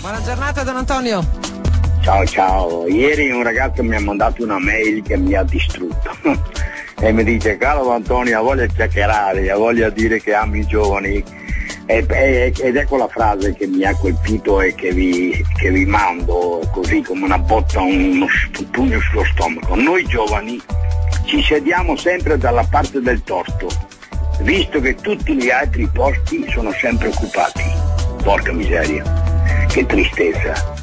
Buona giornata Don Antonio. Ciao ciao, ieri un ragazzo mi ha mandato una mail che mi ha distrutto e mi dice caro Antonio, voglio chiacchierare, voglio dire che amo i giovani ed è quella frase che mi ha colpito e che vi, che vi mando così come una botta, uno pugno sullo stomaco. Noi giovani ci sediamo sempre dalla parte del torto, visto che tutti gli altri posti sono sempre occupati. Porca miseria, che tristezza.